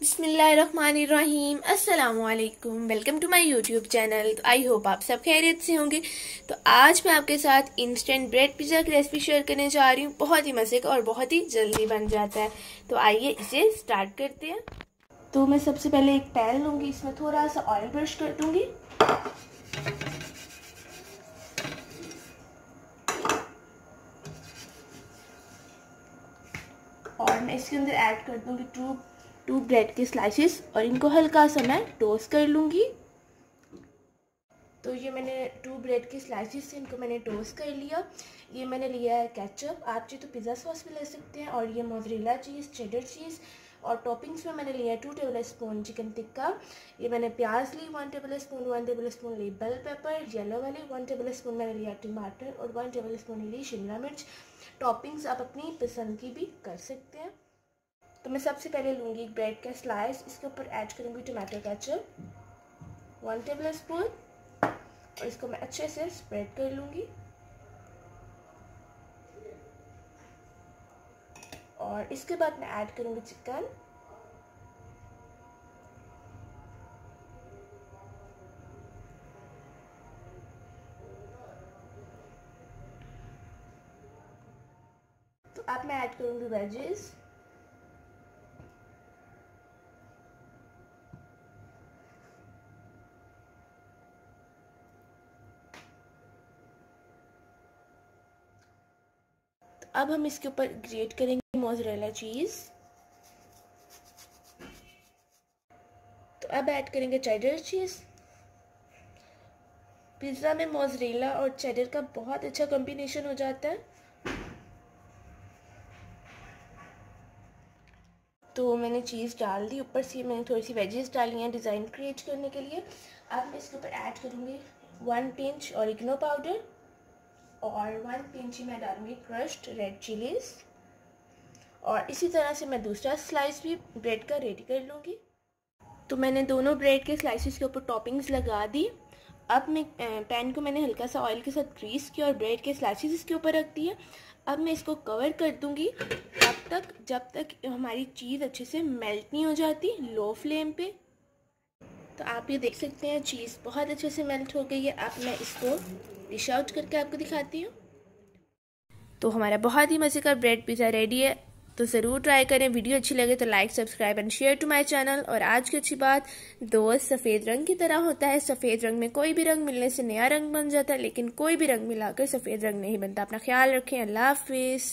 अस्सलाम वालेकुम welcome to my YouTube channel. तो आई होप आप सब खैरियत से होंगे। तो आज मैं आपके साथ इंस्टेंट ब्रेड पिज़्ज़ा की रेसिपी शेयर करने जा रही हूँ। बहुत ही मज़े का और बहुत ही जल्दी बन जाता है। तो आइए इसे स्टार्ट करते हैं। तो मैं सबसे पहले एक पैन लूँगी। इसमें थोड़ा सा ऑयल ब्रश कर दूँगी। और मैं इसके अंदर ऐड कर दूँगी टू टू ब्रेड के स्लाइसेस और इनको हल्का सा मैं टोस्ट कर लूँगी। तो ये मैंने टू ब्रेड के स्लाइसिस से इनको मैंने टोस्ट कर लिया। ये मैंने लिया है केचप आप जी तो पिज़्ज़ा सॉस भी ले सकते हैं और ये मोजरेला चीज़ चेडर चीज़ और टॉपिंग्स में मैंने लिया है two tablespoon chicken tikka ये मैंने प्याज ली one tablespoon one tablespoon ली बेल पेपर येलो वाली वन टेबल स्पून मैंने लिया टमाटर और वन टेबल स्पून ली शिमला मिर्च। टॉपिंग्स आप अपनी पसंद की भी कर सकते हैं। तो मैं सबसे पहले लूँगी ब्रेड का स्लाइस इसके ऊपर ऐड करूँगी tomato ketchup one tablespoon और इसको मैं अच्छे से स्प्रेड कर लूँगी। और इसके बाद मैं ऐड करूँगी चिकन तो अब मैं ऐड करूँगी वेजेस अब हम इसके ऊपर ग्रेट करेंगे मोजरेला चीज़ तो अब ऐड करेंगे चेडर चीज़ पिज़्ज़ा में मोजरेला और चेडर का बहुत अच्छा कॉम्बिनेशन हो जाता है. तो मैंने चीज़ डाल दी, ऊपर से मैंने थोड़ी सी वेजेस डाली हैं डिज़ाइन क्रिएट करने के लिए. अब मैं इसके ऊपर ऐड करूँगी वन पिंच ऑरिगनो पाउडर और वन पिंच मैं डालूँगी क्रश्ड रेड चिलीज और इसी तरह से मैं दूसरा स्लाइस भी ब्रेड का रेडी कर लूँगी। तो मैंने दोनों ब्रेड के स्लाइसिस के ऊपर टॉपिंग्स लगा दी। अब मैं पैन को मैंने हल्का सा ऑयल के साथ ग्रीस किया और ब्रेड के स्लाइसिस इसके ऊपर रख दिए। अब मैं इसको कवर कर दूँगी। तब तक, जब तक हमारी चीज़ अच्छे से मेल्ट नहीं हो जाती लो फ्लेम पे तो आप ये देख सकते हैं चीज़ बहुत अच्छे से मेल्ट हो गई है। अब मैं इसको डिश आउट करके आपको दिखाती हूँ। तो हमारा बहुत ही मज़े का ब्रेड पिज़्ज़ा रेडी है। तो ज़रूर ट्राई करें। वीडियो अच्छी लगे तो like subscribe and share to my channel और आज की अच्छी बात दोस्त सफ़ेद रंग की तरह होता है। सफ़ेद रंग में कोई भी रंग मिलने से नया रंग बन जाता है, लेकिन कोई भी रंग मिलाकर सफ़ेद रंग नहीं बनता। अपना ख्याल रखें। अल्लाह हाफिज़।